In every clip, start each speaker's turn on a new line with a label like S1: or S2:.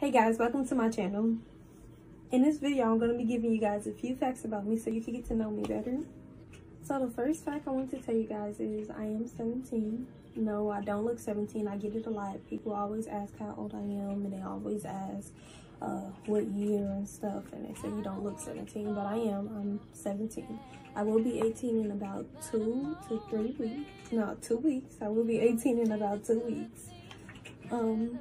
S1: Hey guys, welcome to my channel. In this video, I'm going to be giving you guys a few facts about me so you can get to know me better. So the first fact I want to tell you guys is I am 17. No, I don't look 17. I get it a lot. People always ask how old I am and they always ask uh, what year and stuff and they say you don't look 17, but I am. I'm 17. I will be 18 in about two to three weeks. No, two weeks. I will be 18 in about two weeks. Um,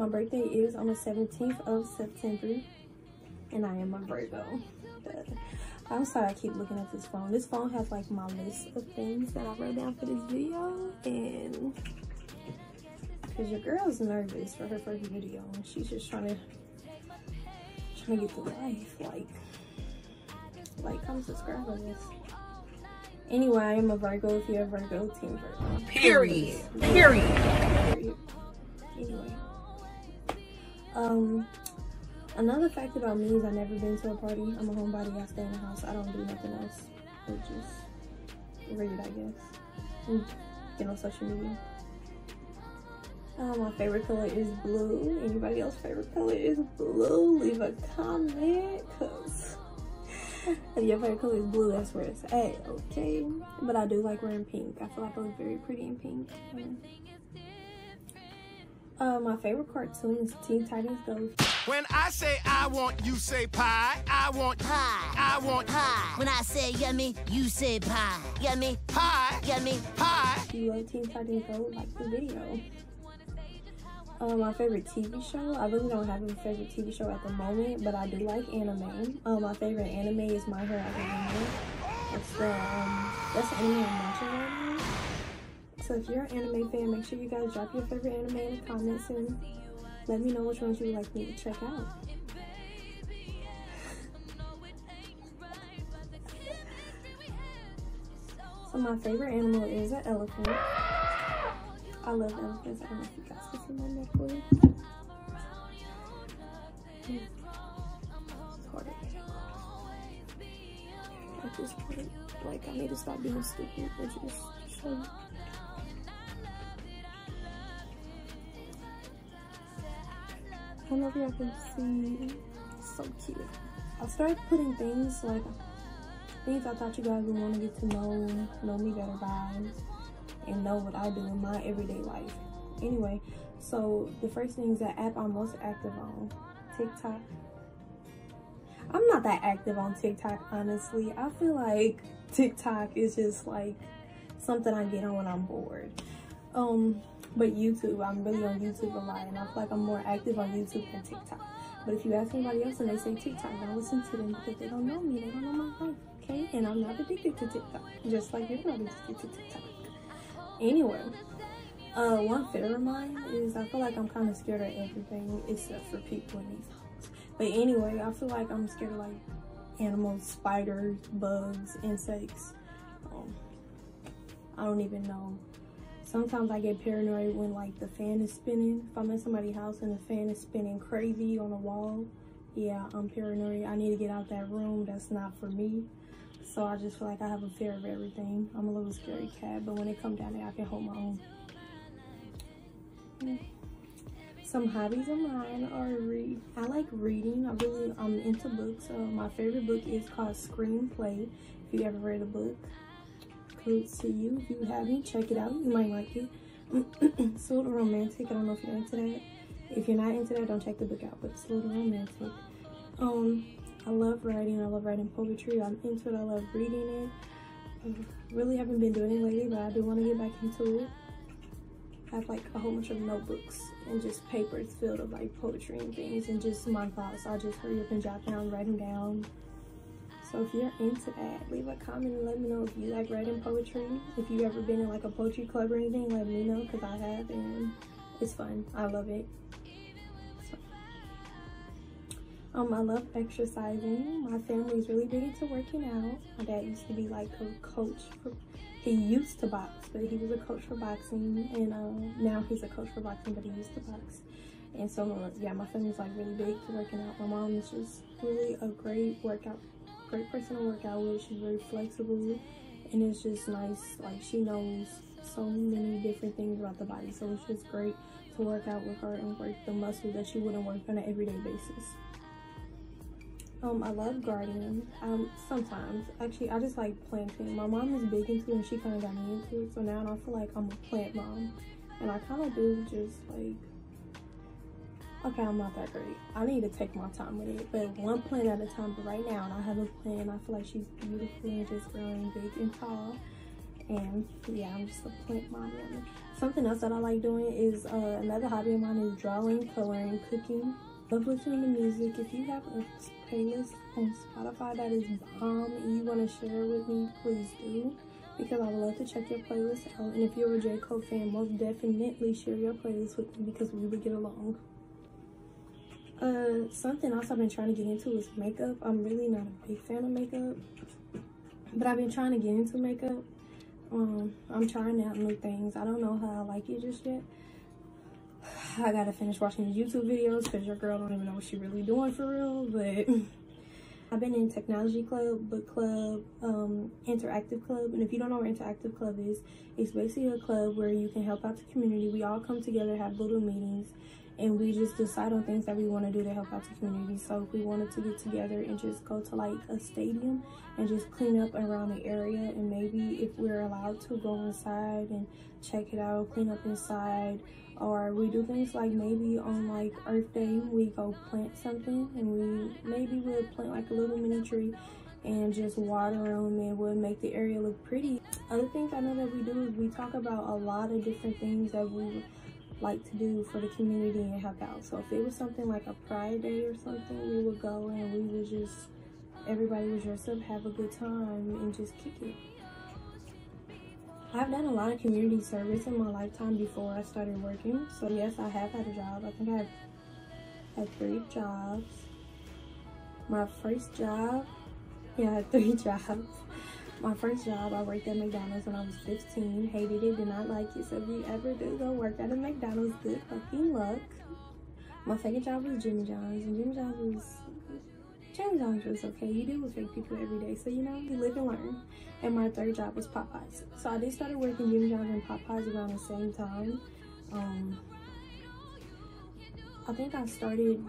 S1: my birthday is on the 17th of September, and I am a Virgo. I'm sorry I keep looking at this phone. This phone has like my list of things that I wrote down for this video, and because your girl's nervous for her first video, and she's just trying to trying to get the life. Like, like, come subscribe, on this. Anyway, I am a Virgo. If you're a Virgo, team Virgo.
S2: Period. Period. Period.
S1: Anyway. Um, another fact about me is I've never been to a party. I'm a homebody. I stay in the house. I don't do nothing else. Just read, I guess. And get on social media. Uh, my favorite color is blue. Anybody else favorite color is blue? Leave a comment, cause if your favorite color is blue, that's where it's at, okay? But I do like wearing pink. I feel like I look very pretty in pink. Uh, my favorite cartoon is Teen Titans Go.
S3: When I say I want, you say pie. I want
S4: pie.
S3: I want
S4: pie. When I say yummy, you say pie. Yummy
S3: pie.
S4: Yummy
S3: pie.
S1: If you love Teen Titans Go, like the video. Uh, my favorite TV show. I really don't have a favorite TV show at the moment, but I do like anime. Uh, my favorite anime is My Hero Academia. That's the um, that's the anime I'm watching right now. So if you're an anime fan, make sure you guys drop your favorite anime in the comments and let me know which ones you would like me to check out. So my favorite animal is an elephant. I love elephants. I don't know if you guys can see my necklace. Hmm. Just put it, like I need to stop being stupid and just show I don't know if y'all can see. so cute. I'll start putting things like things I thought you guys would want to get to know, know me better by, and know what I do in my everyday life. Anyway, so the first thing is app I'm most active on, TikTok. I'm not that active on TikTok, honestly. I feel like TikTok is just like something I get on when I'm bored. Um, but YouTube, I'm really on YouTube a lot, and I feel like I'm more active on YouTube than TikTok. But if you ask anybody else and they say TikTok, don't listen to them because they don't know me, they don't know my life, okay? And I'm not addicted to TikTok, just like you're not addicted to TikTok. Anyway, uh, one fear of mine is I feel like I'm kind of scared of everything except for people in these homes. But anyway, I feel like I'm scared of like animals, spiders, bugs, insects. Um, I don't even know Sometimes I get paranoid when like the fan is spinning. If I'm in somebody's house and the fan is spinning crazy on the wall, yeah, I'm paranoid. I need to get out that room. That's not for me. So I just feel like I have a fear of everything. I'm a little scary cat, but when it come down there, I can hold my own. Some hobbies of mine are read. I like reading. I really, I'm into books. Uh, my favorite book is called Screenplay. If you ever read a book, to you. If you haven't, check it out. You might like it. it's a little romantic. I don't know if you're into that. If you're not into that, don't check the book out, but it's a little romantic. Um, I love writing. I love writing poetry. I'm into it. I love reading it. I really haven't been doing it lately, but I do want to get back into it. I have like a whole bunch of notebooks and just papers filled with like poetry and things and just my thoughts. I just hurry up and jot down, write them down. So if you're into that, leave a comment and let me know if you like writing poetry. If you've ever been in like a poetry club or anything, let me know because I have and it's fun. I love it. So, um, I love exercising. My family is really big into working out. My dad used to be like a coach. For, he used to box, but he was a coach for boxing, and uh, now he's a coach for boxing, but he used to box. And so, yeah, my family's like really big to working out. My mom is just really a great workout great person to work out with. She's very flexible and it's just nice. Like she knows so many different things about the body. So it's just great to work out with her and work the muscle that she wouldn't work on an everyday basis. Um, I love gardening. Um, sometimes actually, I just like planting. My mom is big into it, and she kind of got me into it. So now I feel like I'm a plant mom, and I kind of do just like. Okay, I'm not that great. I need to take my time with it, but one plant at a time. But right now, and I have a plant. I feel like she's beautiful and just growing big and tall. And yeah, I'm just a plant mom. Something else that I like doing is uh, another hobby of mine is drawing, coloring, cooking love listening to music. If you have a playlist on Spotify that is bomb and you want to share it with me, please do. Because I would love to check your playlist out. And if you're a J. Cole fan, most definitely share your playlist with me because we would get along. Uh, something else I've been trying to get into is makeup. I'm really not a big fan of makeup. But I've been trying to get into makeup. Um, I'm trying out new things. I don't know how I like it just yet. I gotta finish watching the YouTube videos because your girl don't even know what she really doing for real. But I've been in technology club, book club, um, interactive club. And if you don't know what interactive club is, it's basically a club where you can help out the community. We all come together, have little meetings, and we just decide on things that we want to do to help out the community. So if we wanted to get together and just go to like a stadium and just clean up around the area and maybe if we're allowed to go inside and check it out, clean up inside, or we do things like maybe on like Earth Day, we go plant something and we maybe we'll plant like a little mini tree and just water them and would make the area look pretty. Other things I know that we do is we talk about a lot of different things that we like to do for the community and help out. So if it was something like a Pride Day or something, we would go and we would just, everybody would dress up, have a good time and just kick it. I've done a lot of community service in my lifetime before I started working. So yes, I have had a job. I think I have had three jobs. My first job, yeah, I had three jobs. My first job, I worked at McDonald's when I was 15. Hated it, did not like it. So if you ever do go work at a McDonald's, good fucking luck. My second job was Jimmy John's, and Jimmy John's was Jimmy John's was okay. You deal with fake people every day, so you know you live and learn and my third job was Popeyes. So I did started working Jimmy John's and Popeyes around the same time. Um, I think I started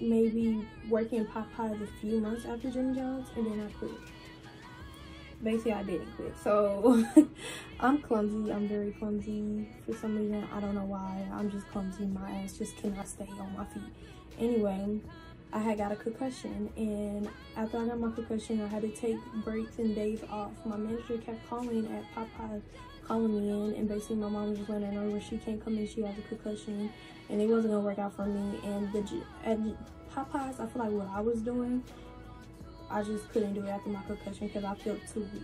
S1: maybe working Popeyes a few months after Jimmy John's and then I quit. Basically, I didn't quit. So I'm clumsy. I'm very clumsy for some reason. I don't know why. I'm just clumsy. My ass just cannot stay on my feet. Anyway, I had got a concussion and after I got my concussion I had to take breaks and days off. My manager kept calling at Popeye calling me in and basically my mom was just letting her know where she can't come in, she has a concussion and it wasn't gonna work out for me and the at Popeyes I feel like what I was doing I just couldn't do it after my concussion because I felt too weak.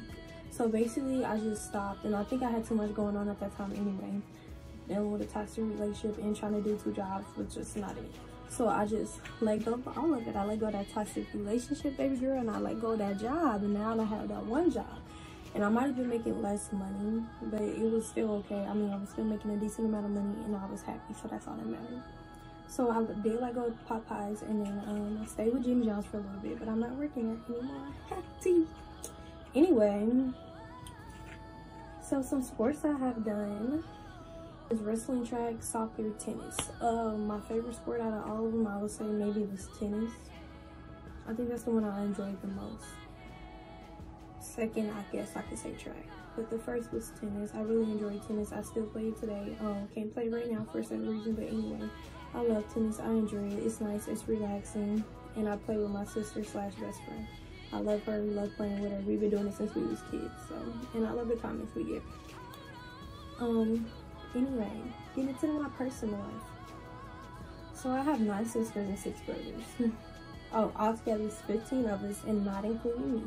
S1: So basically I just stopped and I think I had too much going on at that time anyway. Dealing with a toxic relationship and trying to do two jobs was just not it. So I just let go of all of it. I let go of that toxic relationship, baby girl, and I let go of that job. And now I have that one job. And I might have been making less money, but it was still okay. I mean, I was still making a decent amount of money and I was happy. So that's all that mattered. So I did let go of Popeyes and then um, I stayed with Jimmy John's for a little bit, but I'm not working there anymore. Happy. Anyway, so some sports I have done is wrestling, track, soccer, tennis. Uh, my favorite sport out of all of them, I would say maybe was tennis. I think that's the one I enjoyed the most. Second, I guess I could say track. But the first was tennis. I really enjoyed tennis. I still play today. Um, can't play right now for some reason, but anyway, I love tennis. I enjoy it. It's nice. It's relaxing. And I play with my sister slash best friend. I love her. We Love playing with her. We've been doing it since we was kids. So, and I love the comments we get. Um, Anyway, get into my personal life. So I have nine sisters and six brothers. oh, altogether it's 15 of us and not including me.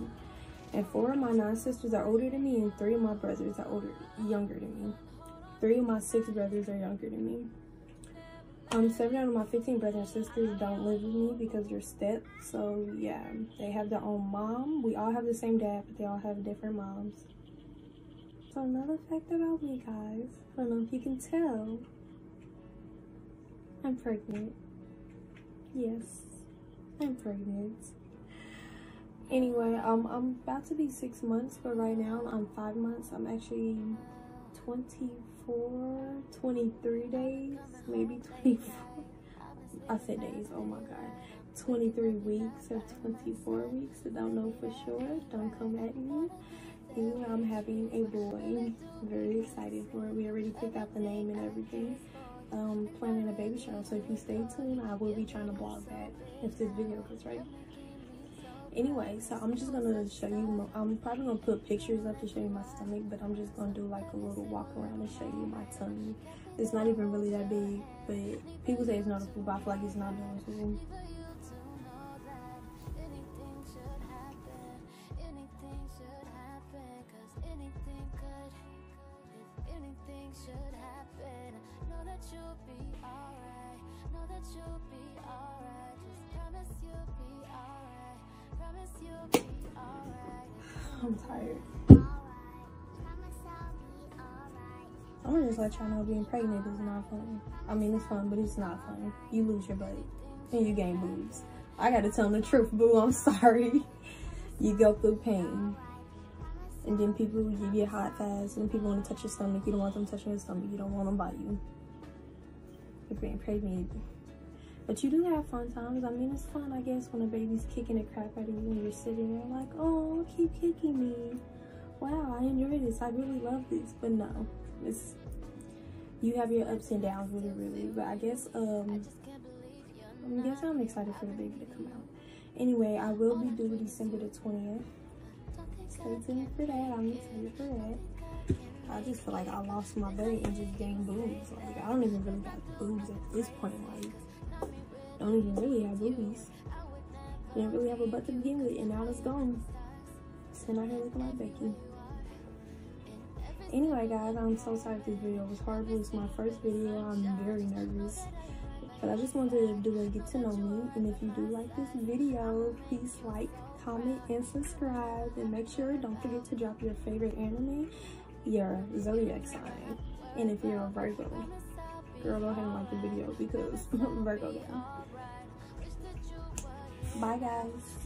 S1: And four of my nine sisters are older than me and three of my brothers are older, younger than me. Three of my six brothers are younger than me. Um, seven out of my 15 brothers and sisters don't live with me because they're step. So yeah, they have their own mom. We all have the same dad, but they all have different moms. So another fact about me, guys. I don't know if you can tell. I'm pregnant. Yes, I'm pregnant. Anyway, um, I'm about to be six months, but right now I'm five months. I'm actually 24 24, 23 days, maybe 24. I said days, oh my god. 23 weeks or 24 weeks. I don't know for sure. Don't come at me. Anyway, I'm having a boy. Very excited for it. We already picked out the name and everything. Um, planning a baby shower. So if you stay tuned, I will be trying to blog that if this video goes right. Anyway, so I'm just gonna show you. I'm probably gonna put pictures up to show you my stomach, but I'm just gonna do like a little walk around and show you my tummy. It's not even really that big, but people say it's not a but I feel like it's not noticeable. I'm tired. I'm gonna just let y'all know being pregnant is not fun. I mean, it's fun, but it's not fun. You lose your butt and you gain boobs. I gotta tell them the truth, boo. I'm sorry. You go through pain. And then people, give you get hot fast, and people want to touch your stomach. You don't want them touching your stomach. You don't want them by you. You're being pregnant. But you do have fun times. I mean, it's fun, I guess, when a baby's kicking the crap out of you and you're sitting there like, oh, keep kicking me. Wow, I enjoy this. I really love this. But no, it's you have your ups and downs with it, really. But I guess, um, I guess I'm excited for the baby to come out. Anyway, I will be due December the 20th. Stay tuned for that. I'm excited for that. I just feel like I lost my belly and just gained boobs. Like, I don't even really got boobs at this point. Like, don't even really have boobies. Didn't really have a butt to begin with, and now it's gone. Sitting out here looking like Becky. Anyway, guys, I'm so sorry this video was horrible. It's my first video. I'm very nervous. But I just wanted to do a get to know me. And if you do like this video, please like, comment, and subscribe. And make sure, don't forget to drop your favorite anime, your zodiac sign. And if you're a Virgo, girl, go ahead and like the video because Virgo down. Bye, guys.